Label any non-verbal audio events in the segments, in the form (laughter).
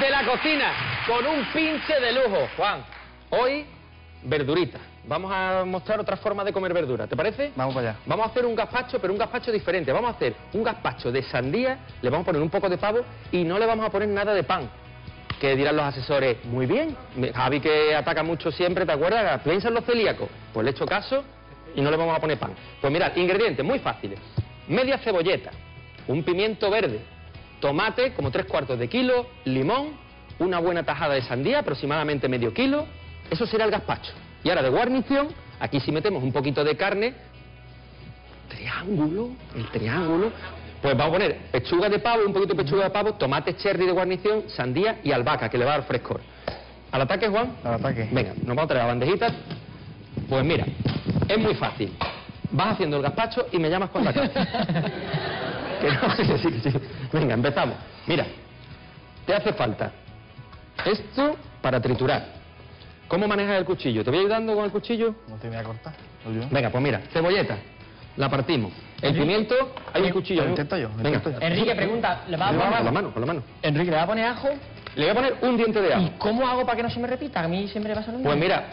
de la cocina con un pinche de lujo. Juan, hoy verdurita. Vamos a mostrar otra forma de comer verdura, ¿te parece? Vamos para allá. Vamos a hacer un gazpacho, pero un gazpacho diferente. Vamos a hacer un gazpacho de sandía, le vamos a poner un poco de pavo y no le vamos a poner nada de pan. Que dirán los asesores, muy bien, Javi que ataca mucho siempre, ¿te acuerdas? Piensa en los celíacos. Pues le he hecho caso y no le vamos a poner pan. Pues mirad, ingredientes muy fáciles. Media cebolleta, un pimiento verde, tomate como tres cuartos de kilo, limón, una buena tajada de sandía, aproximadamente medio kilo. Eso será el gazpacho. Y ahora de guarnición, aquí si metemos un poquito de carne, triángulo, el triángulo. Pues vamos a poner pechuga de pavo, un poquito de pechuga de pavo, tomate cherry de guarnición, sandía y albahaca, que le va a dar frescor. ¿Al ataque, Juan? Al ataque. Venga, nos vamos a traer la bandejita. Pues mira, es muy fácil. Vas haciendo el gazpacho y me llamas cuando acabes. (laughs) que no, (laughs) sí, sí, sí. Venga, empezamos. Mira, te hace falta esto para triturar. ¿Cómo manejas el cuchillo? ¿Te voy ayudando con el cuchillo? No te voy a cortar. Venga, pues mira, cebolleta, la partimos. El pimiento, hay un cuchillo. Lo intento yo, Venga. intento yo. Enrique pregunta, ¿le va a Con la poner, mano, con la mano. Enrique, ¿le va a poner ajo? Le voy a poner un diente de ¿Y ajo. cómo hago para que no se me repita? A mí siempre me pasa lo mismo. Pues mira,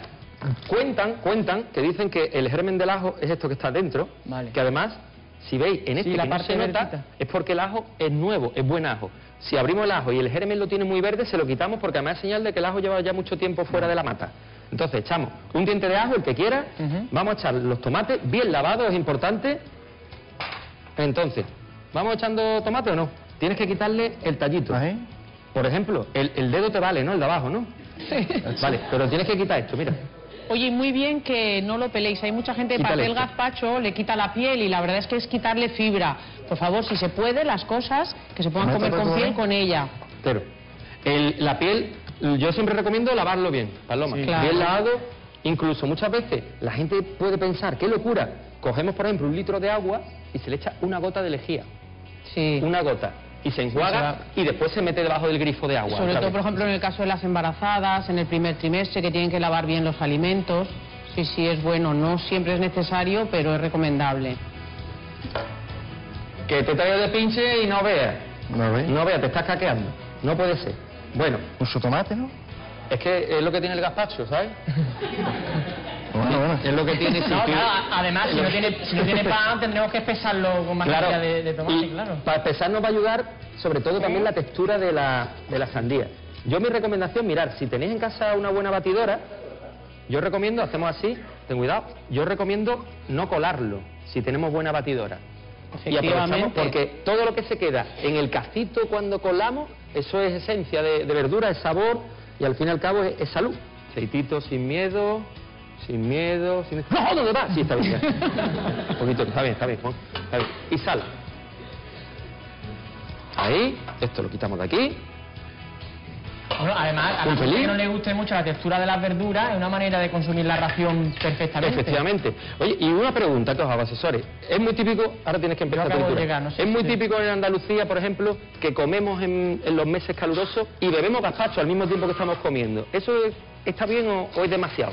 cuentan, cuentan que dicen que el germen del ajo es esto que está dentro, Vale. que además, si veis en este Sí, la que no parte nota, es porque el ajo es nuevo, es buen ajo. Si abrimos el ajo y el germen lo tiene muy verde, se lo quitamos porque además es señal de que el ajo lleva ya mucho tiempo fuera de la mata. Entonces echamos un diente de ajo, el que quiera, vamos a echar los tomates bien lavados, es importante. Entonces, ¿vamos echando tomate o no? Tienes que quitarle el tallito. Por ejemplo, el, el dedo te vale, ¿no? El de abajo, ¿no? Vale, pero tienes que quitar esto, mira. Oye, muy bien que no lo peléis. Hay mucha gente que para el gazpacho le quita la piel y la verdad es que es quitarle fibra. Por favor, si se puede, las cosas que se puedan ¿Me comer con piel con ella. Pero el- la piel, yo siempre recomiendo lavarlo bien, Paloma. Sí. Claro. Bien lavado, incluso muchas veces la gente puede pensar, qué locura. Cogemos, por ejemplo, un litro de agua y se le echa una gota de lejía, Sí. una gota, y se enjuaga y después se mete debajo del grifo de agua. Sobre todo, vez. por ejemplo, en el caso de las embarazadas, en el primer trimestre, que tienen que lavar bien los alimentos. Sí, sí, es bueno. No siempre es necesario, pero es recomendable. Que te traigo de pinche y no veas. ¿No ves? No veas, te estás caqueando. No puede ser. Bueno, Un su tomate, ¿no? es que es lo que tiene el gazpacho, ¿sabes? (laughs) Bueno. Es lo que tiene No, claro, además, si no, tiene, (laughs) si no tiene pan, tendremos que espesarlo con más Claro, de, de tomate, y claro. para empezar nos va a ayudar sobre todo también la textura de la, de la sandía. Yo mi recomendación, mirar, si tenéis en casa una buena batidora, yo recomiendo, hacemos así, ten cuidado, yo recomiendo no colarlo si tenemos buena batidora. Y aprovechamos Efectivamente. porque todo lo que se queda en el cacito cuando colamos, eso es esencia de, de verdura, es sabor y al fin y al cabo es, es salud. Aceitito sin miedo, sin miedo, sin ¡No! ¿Dónde va? Sí, está bien. (laughs) Un poquito, está bien, está bien, Juan. Está bien. Y sal. Ahí, esto lo quitamos de aquí. Bueno, además, a la gente que no le guste mucho la textura de las verduras, es una manera de consumir la ración perfectamente. Efectivamente. Oye, y una pregunta que os hago, asesores. Es muy típico, ahora tienes que empezar a llegar, no sé Es muy típico en Andalucía, por ejemplo, que comemos en, en los meses calurosos y bebemos gazpacho al mismo tiempo que estamos comiendo. ¿Eso es- está bien o, o es demasiado?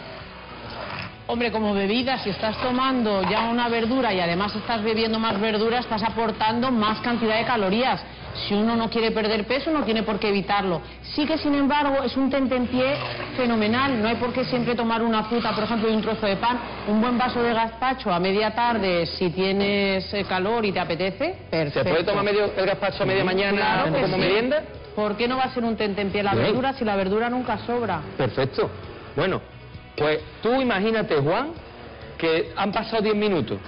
Hombre, como bebida, si estás tomando ya una verdura y además estás bebiendo más verdura, estás aportando más cantidad de calorías. Si uno no quiere perder peso, no tiene por qué evitarlo. Sí que, sin embargo, es un tentempié fenomenal. No hay por qué siempre tomar una fruta, por ejemplo, y un trozo de pan. Un buen vaso de gazpacho a media tarde, si tienes eh, calor y te apetece, perfecto. ¿Se puede tomar medio, el gazpacho a media mañana Claro como sí. merienda? ¿Por qué no va a ser un tentempié la verdura si la verdura nunca sobra? Perfecto. Bueno, pues tú imagínate, Juan, que han pasado 10 minutos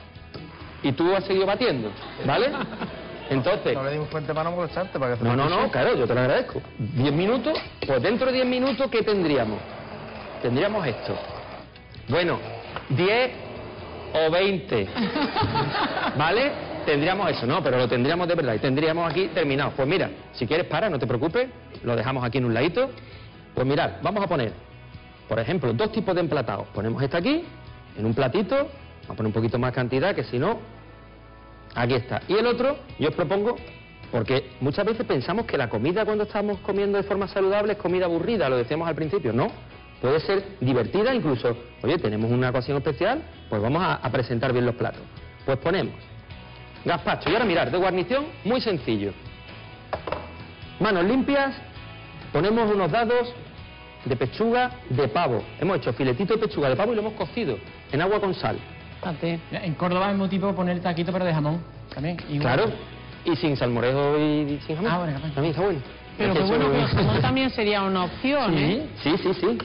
y tú has seguido batiendo, ¿vale? (laughs) Entonces, No le dimos fuente para no molestarte, para que no, no, no, claro, yo te lo agradezco. 10 minutos, pues dentro de 10 minutos, ¿qué tendríamos? Tendríamos esto. Bueno, 10 o 20, (laughs) ¿vale? Tendríamos eso, no, pero lo tendríamos de verdad y tendríamos aquí terminado. Pues mira, si quieres para, no te preocupes, lo dejamos aquí en un ladito. Pues mirad, vamos a poner, por ejemplo, dos tipos de emplatados. Ponemos este aquí, en un platito, vamos a poner un poquito más cantidad, que si no, Aquí está. Y el otro, yo os propongo, porque muchas veces pensamos que la comida cuando estamos comiendo de forma saludable es comida aburrida, lo decíamos al principio, no. Puede ser divertida incluso, oye, tenemos una ocasión especial, pues vamos a, a presentar bien los platos. Pues ponemos gazpacho. Y ahora mirar, de guarnición, muy sencillo. Manos limpias, Ponemos unos dados de pechuga de pavo. Hemos hecho filetito de pechuga de pavo y lo hemos cocido en agua con sal. En Córdoba es muy tipo poner taquito pero de jamón también. igual. Claro. Y sin salmorejo y sin jamón. Ah, bueno, capaz. También está bueno. Pero Es que bueno, el jamón también sería una opción, ¿eh? Sí, sí, sí.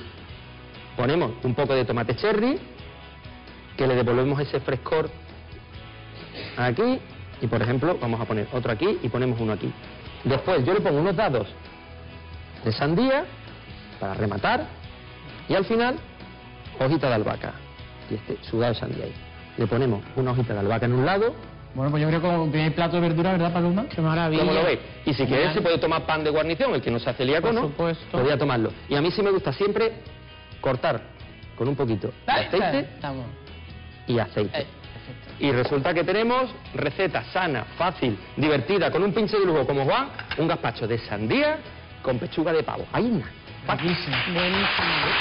Ponemos un poco de tomate cherry, que le devolvemos ese frescor aquí, y por ejemplo, vamos a poner otro aquí y ponemos uno aquí. Después yo le pongo unos dados de sandía para rematar, y al final, hojita de albahaca. Y este sudado de sandía ahí. Le ponemos una hojita de albahaca en un lado, Bueno, pues yo creo que como primer plato de verdura, ¿verdad, Paloma? Qué maravilla. ¿Cómo lo veis? Y si queréis se puede tomar pan de guarnición, el que no sea celíaco, Por ¿no? supuesto. Podría tomarlo. Y a mí sí me gusta siempre cortar con un poquito de aceite y aceite. Eh. Y resulta que tenemos receta sana, fácil, divertida, con un pinche de lujo como Juan, un gazpacho de sandía con pechuga de pavo. Ahí nada. Buenísimo. Buenísimo.